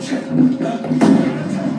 Check.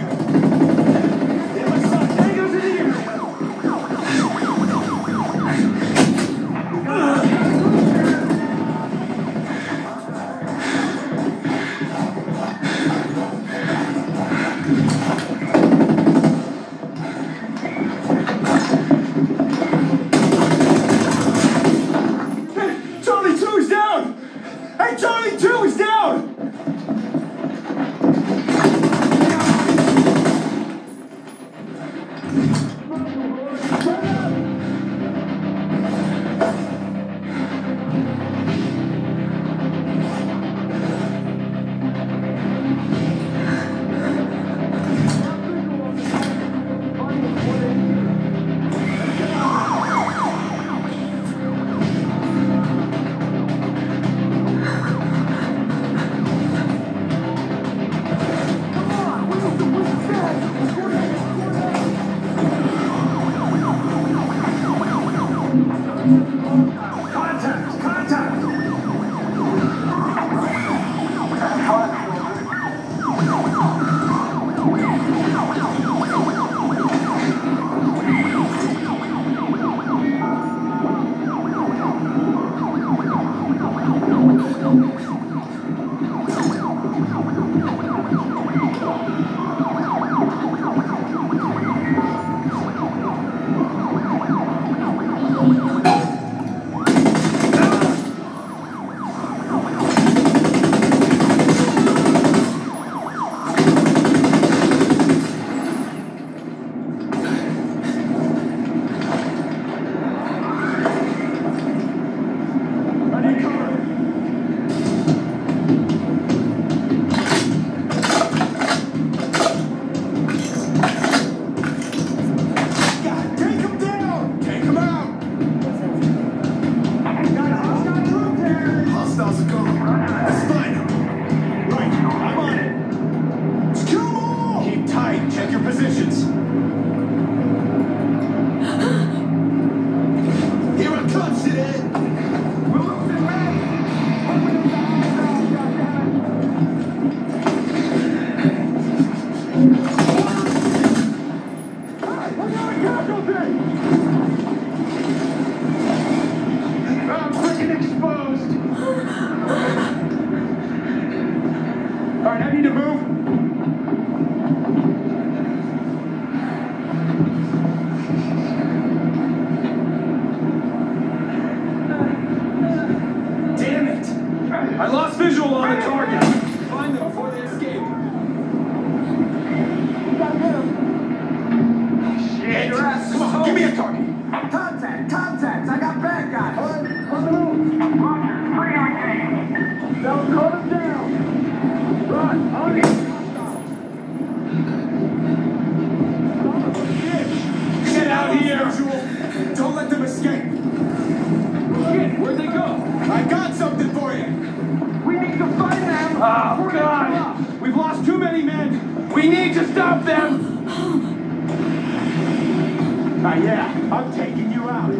Yeah, I'm taking you out.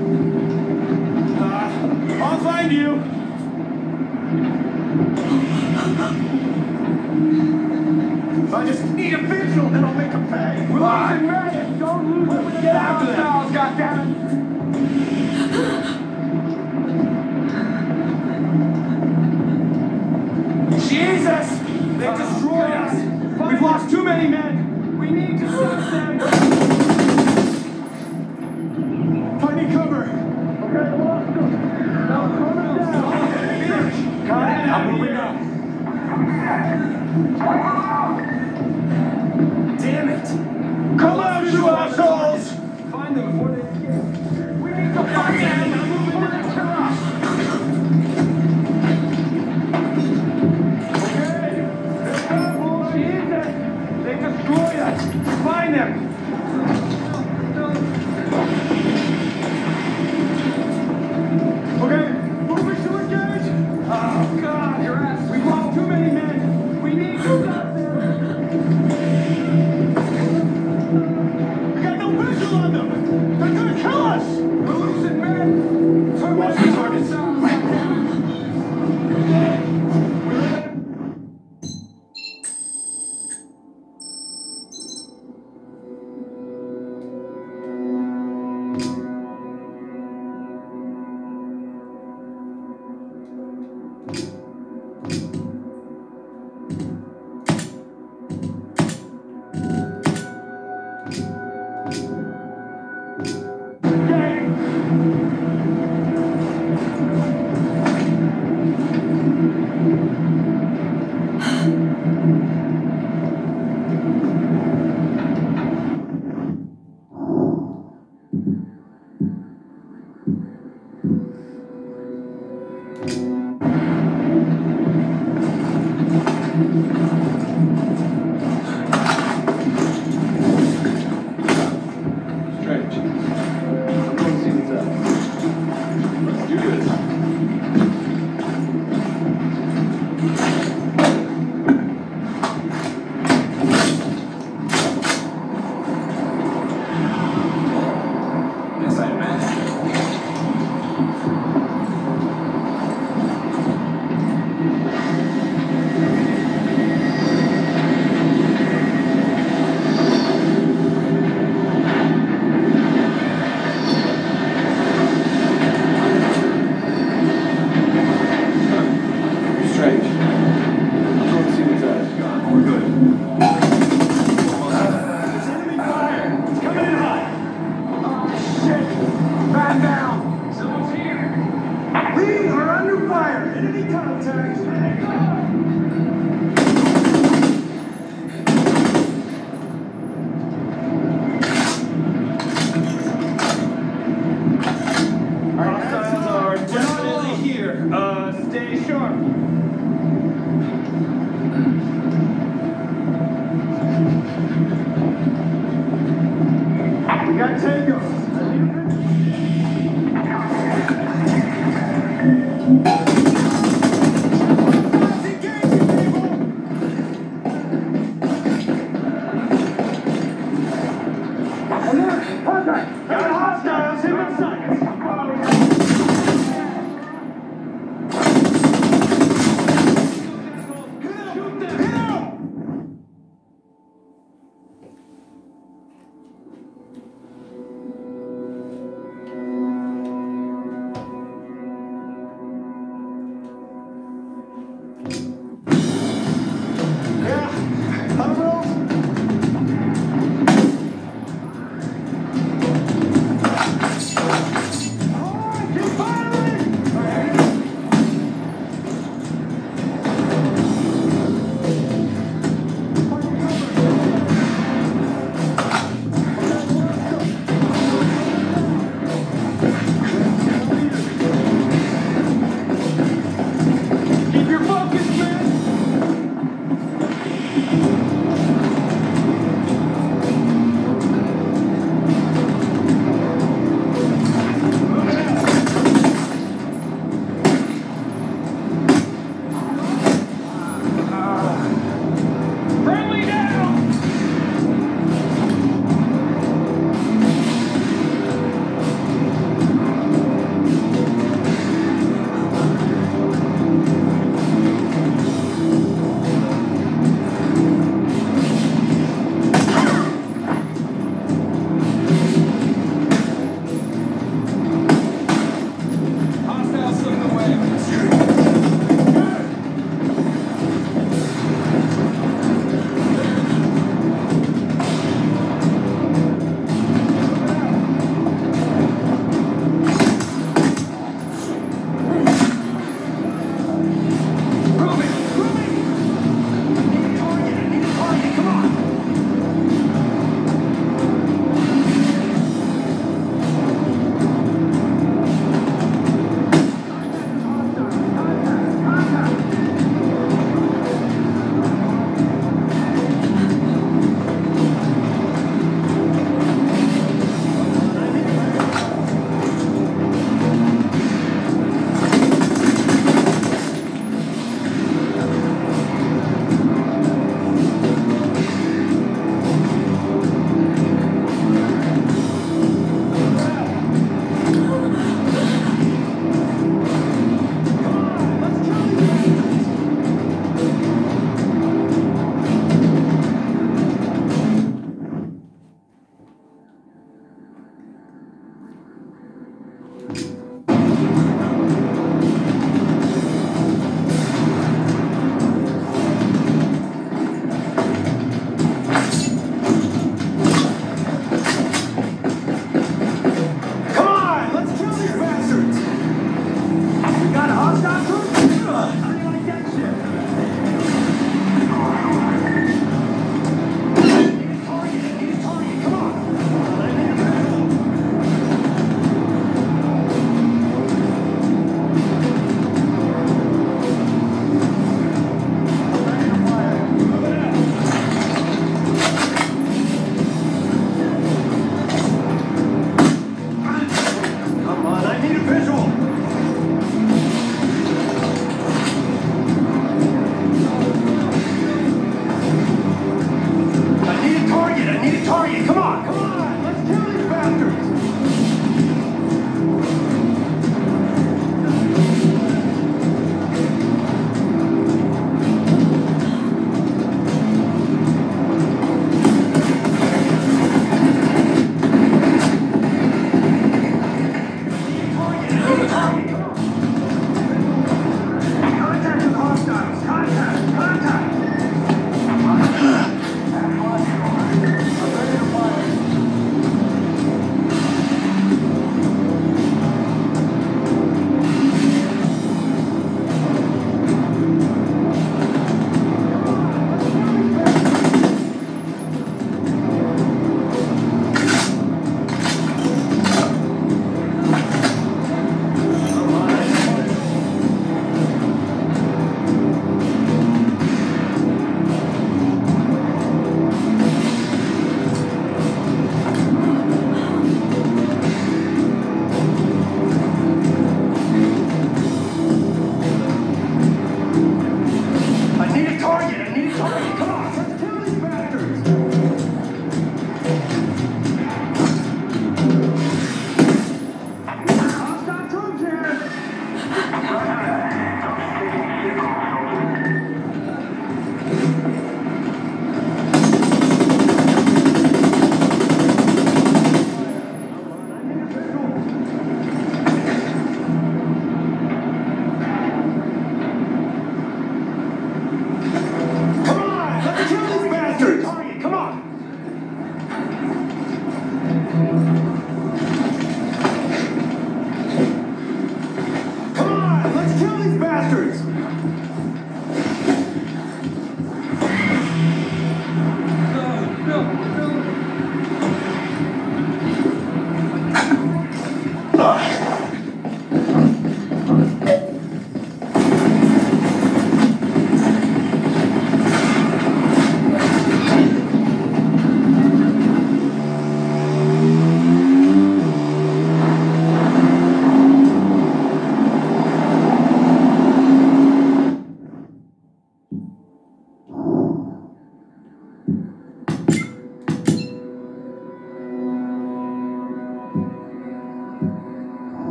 Uh, I'll find you. I just need a vigil that'll make a pay. We're losing men. Don't lose it. Get after them. Styles, goddammit. Jesus! They destroyed us. We've lost too many men. We need to save them. Enemy